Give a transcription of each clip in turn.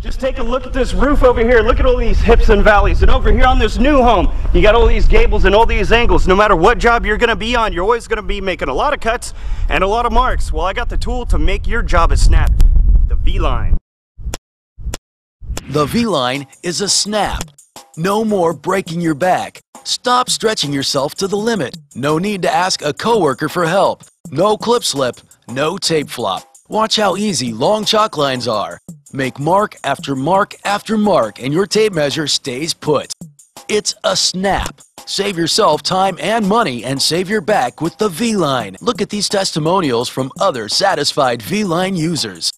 Just take a look at this roof over here. Look at all these hips and valleys. And over here on this new home, you got all these gables and all these angles. No matter what job you're gonna be on, you're always gonna be making a lot of cuts and a lot of marks. Well, I got the tool to make your job a snap, the V-Line. The V-Line is a snap. No more breaking your back. Stop stretching yourself to the limit. No need to ask a coworker for help. No clip slip, no tape flop. Watch how easy long chalk lines are. Make mark after mark after mark and your tape measure stays put. It's a snap. Save yourself time and money and save your back with the V-Line. Look at these testimonials from other satisfied V-Line users.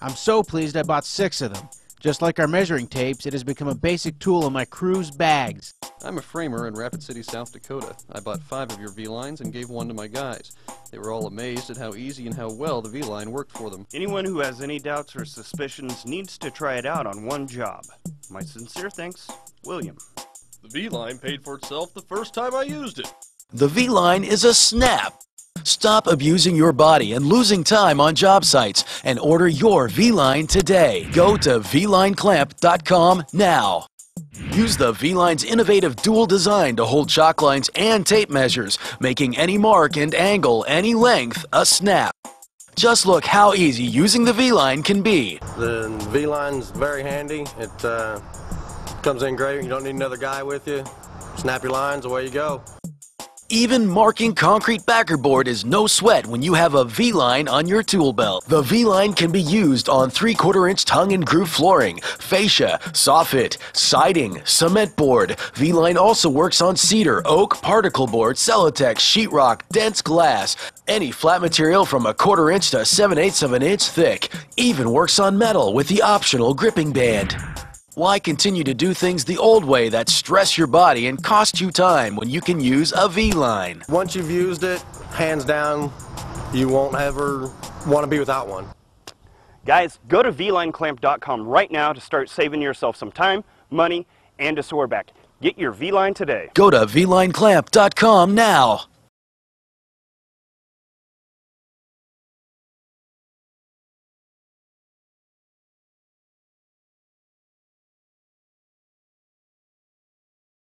I'm so pleased I bought six of them. Just like our measuring tapes, it has become a basic tool in my crew's bags. I'm a framer in Rapid City, South Dakota. I bought five of your V-lines and gave one to my guys. They were all amazed at how easy and how well the V-line worked for them. Anyone who has any doubts or suspicions needs to try it out on one job. My sincere thanks, William. The V-line paid for itself the first time I used it. The V-Line is a snap. Stop abusing your body and losing time on job sites and order your V-Line today. Go to VLineClamp.com now. Use the V-Line's innovative dual design to hold chalk lines and tape measures, making any mark and angle any length a snap. Just look how easy using the V-Line can be. The V-line's very handy. It uh, comes in great. You don't need another guy with you. Snap your lines, away you go. Even marking concrete backer board is no sweat when you have a V-line on your tool belt. The V-line can be used on 3 quarter inch tongue and groove flooring, fascia, soffit, siding, cement board. V-line also works on cedar, oak, particle board, Celotex, sheetrock, DensGlass, any flat material from a quarter inch to 7 eighths of an inch thick. Even works on metal with the optional gripping band. Why continue to do things the old way that stress your body and cost you time when you can use a V-line? Once you've used it, hands down, you won't ever want to be without one. Guys, go to VLineClamp.com right now to start saving yourself some time, money, and a sore back. Get your V-Line today. Go to VLineClamp.com now.